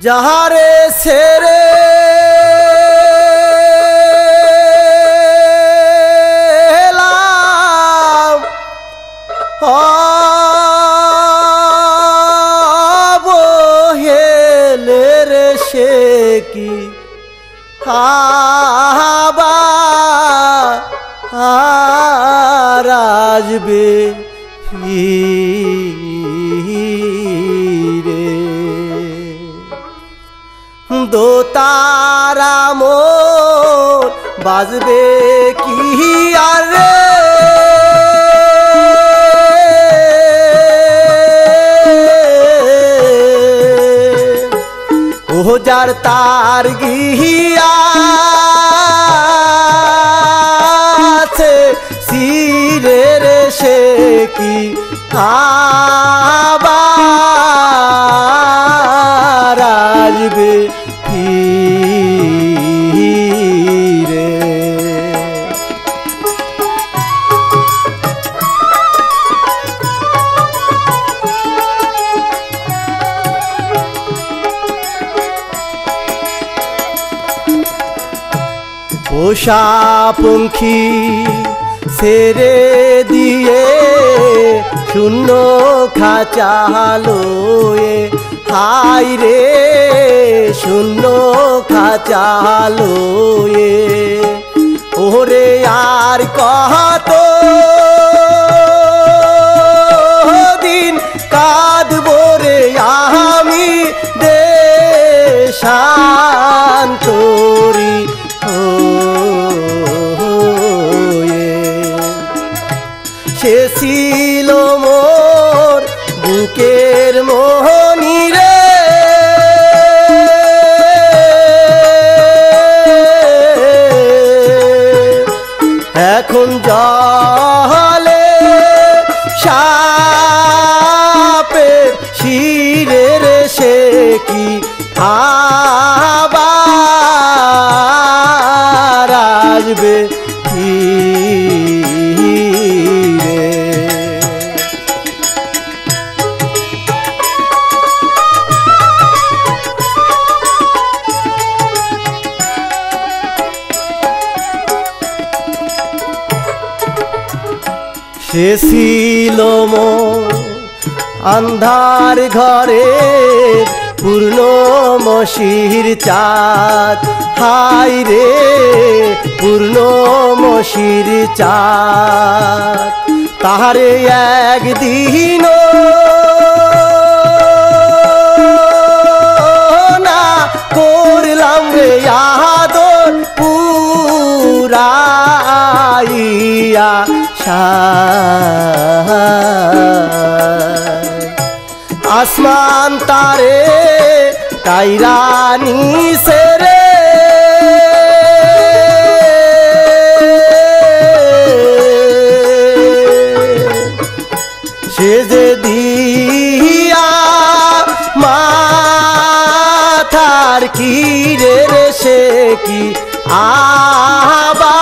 যাহারে সেরে সে কি? আবা আর ফিরে। মোর বাজবে কি আর রে? ও যার তার গিয়া আছে সিরের সে কি আবার আসবে পোষা পঙ্খী ছেড়ে দিয়ে শূন্য খাচালো এ হাই রে, শূন্য খাচালো এ ওরে আর কত দিন কাঁদবো রে আমি দেশান্তরি। হয়ে সে সে ছিল আন্ধার ঘরে, পূর্ণ মশির চাঁদ। হাই রে, পূর্ণ মশির চাঁদ। তাহারে একদিন না করলাম রে আদর পুরাইয়া। আসমান তারে কাইরানি সেরে সে যে দিয়া মাথার কিরে রে সে কি আবার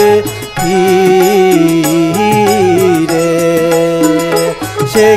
আসবে ফিরে সে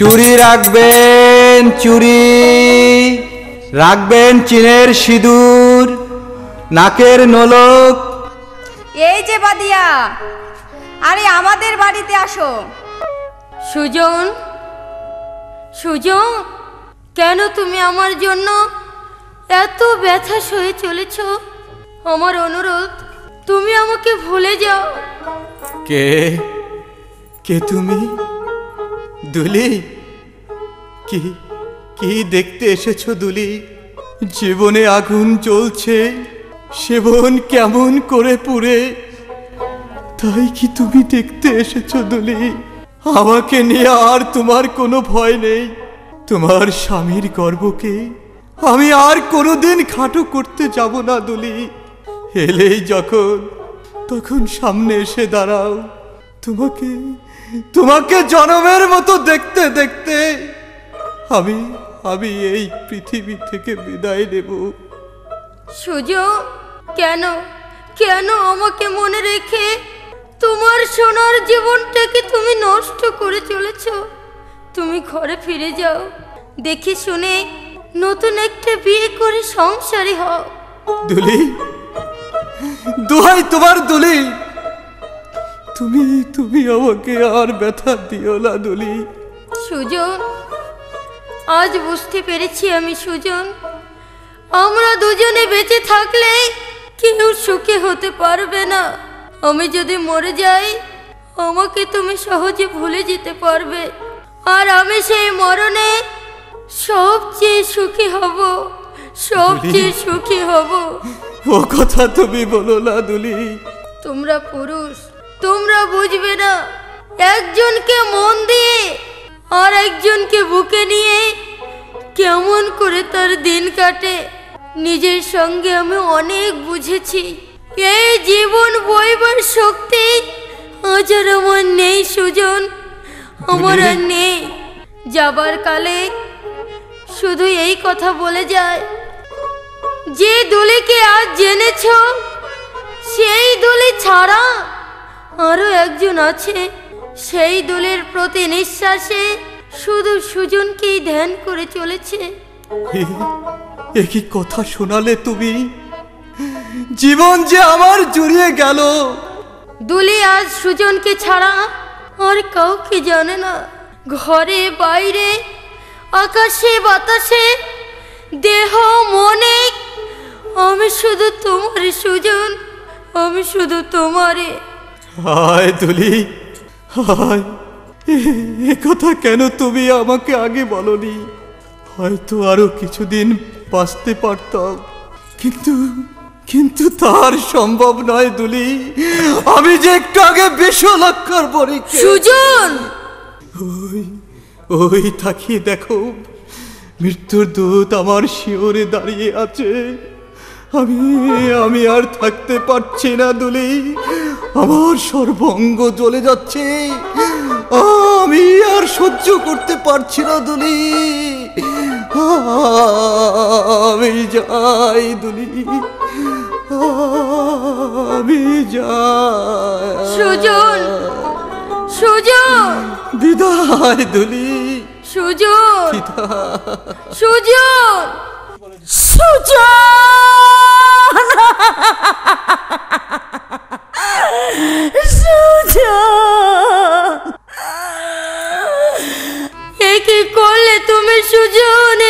চুরি রাখবেন চুরি। রাখবেন চিনের সিঁদুর নাকের নলক। এই যে বাদিয়া আরে আমাদের বাড়িতে আসো। সুজন সুজন কেন তুমি আমার জন্য এত ব্যথা সয়ে চলেছ? আমার অনুরোধ তুমি আমাকে ভুলে যাও। কে? কে তুমি? দুলি, কি কি দেখতে এসেছ দুলি? জীবনে আগুন জ্বলছে, সেবন কেমন করে পুড়ে? তাই কি তুমি দেখতে এসেছ দুলি? আমাকে নিয়ে আর তোমার কোনো ভয় নেই। তোমার স্বামীর গর্বকে আমি আর কোনোদিন খাটো করতে যাব না দুলি। এলেই যখন, তখন সামনে এসে দাঁড়াও। তোমাকে তোমাকে জনমের মতো দেখতে দেখতে আমি আমি এই পৃথিবী থেকে বিদায় নেব। সুজন কেন কেন আমাকে মনে রেখে তোমার সোনার জীবনটাকে তুমি নষ্ট করে চলেছ? তুমি ঘরে ফিরে যাও দেখে শুনে নতুন একটা বিয়ে করে সংসারী হও। দুলি দোহাই তোমার দুলি। তুমি তুমি আমাকে আর ব্যথা দিও না দুলি। সুজন আজ বুঝতে পেরেছি আমি সুজন। আমরা দুজনে বেঁচে থাকলে কেউ সুখী হতে পারবে না। আমি যদি মরে যাই আমাকে তুমি সহজে ভুলে যেতে পারবে। আর আমি সেই মরণে সবচেয়ে সুখী হব সবচেয়ে সুখী হব। ও কথা তুমি বলো না দুলি। তোমরা পুরুষ তোমরা বুঝবে না, একজনকে মন দিয়ে আর একজনকে বুকে নিয়ে কেমন করে তার দিন কাটে। নিজের সঙ্গে আমি অনেক বুঝেছি। এই জীবন বইবার শক্তি আজ আর আমার নেই সুজন, আমার আর নেই। যাবার কালে শুধু এই কথা বলে যায়, যে দুলিকে আজ জেনেছ, সেই দলে ছাড়া আরও একজন আছে। সেই দলের প্রতি নিঃশ্বাসে শুধু সুজনকেই ধ্যান করে চলেছে। এ- এ কি কথা শোনালে তুমি? জীবন যে আমার জুড়িয়ে গেল। দুলি আজ সুজনকে ছাড়া আর কাউকে জানে না। ঘরে বাইরে আকাশে বাতাসে দেহ মনে আমি শুধু তোমার সুজন আমি শুধু তোমারে হায় তুলি হায় এ- কথা কেন তুমি আমাকে আগে বলনি? হয়তো আরও কিছুদিন বাঁচতে পারতাম কিন্তু কিন্তু তার সম্ভব নয় দুলি। আমি যে একটু আগে বিশ্বলক্ষর পরীক্ষা সুজন! ওই ওই তাকিয়ে দেখো মৃত্যুর দূত আমার শিওরে দাঁড়িয়ে আছে। আমি আমি আর থাকতে পারছি না দুলি। আমার সর্বঙ্গ জ্বলে যাচ্ছে। আমি আর সহ্য করতে পারছি না দুলি আমি যাই দুলি আমি যাই। সুজন! সুজন! বিদায় দুলি সুজন! বিদায় সুজন এ করলে তুমি, সুজন?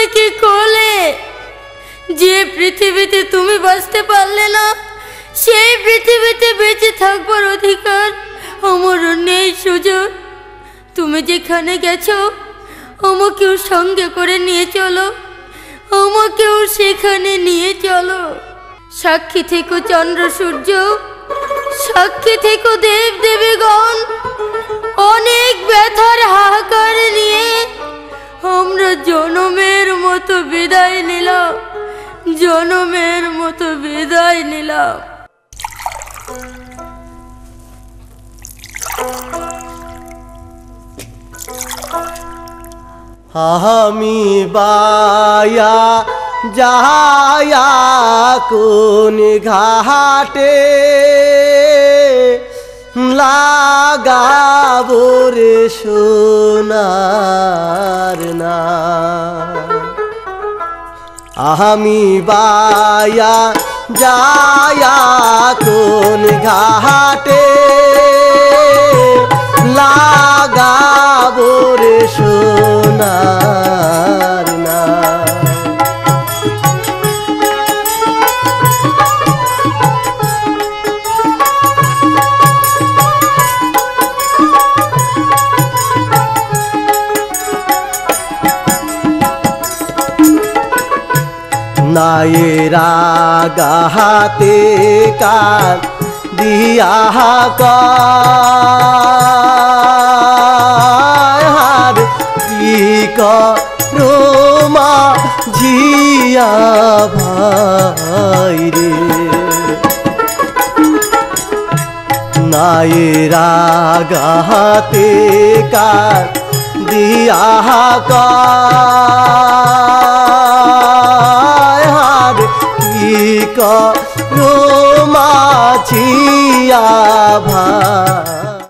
যে পৃথিবীতে তুমি পারলে না, সেই পৃথিবীতে বেঁচে থাকবার অধিকার নেই, সুজন। তুমি যেখানে গেছো, আমাকেও সঙ্গে করে নিয়ে চলো। আমাকেও সেখানে নিয়ে চলো। সাক্ষী থেকো চন্দ্র সূর্য। সাক্ষী থেকো দেব দেবীগণ। অনেক ব্যথার হাহাকার নিয়ে আমরা জনমের মতো বিদায় নিলাম, জনমের মতো বিদায় নিলাম। আমি বায়া যায়া কোন ঘাটে লাগাবো রে সোনার না। আমি বায়া যায়া নায়েরা গাহাতে কান দিয়া কার কি রোমা ঝিয়া ভাই রে? নায়েরা গাহাতে কার দিয়া কার কি রোমাছিয়া ভাই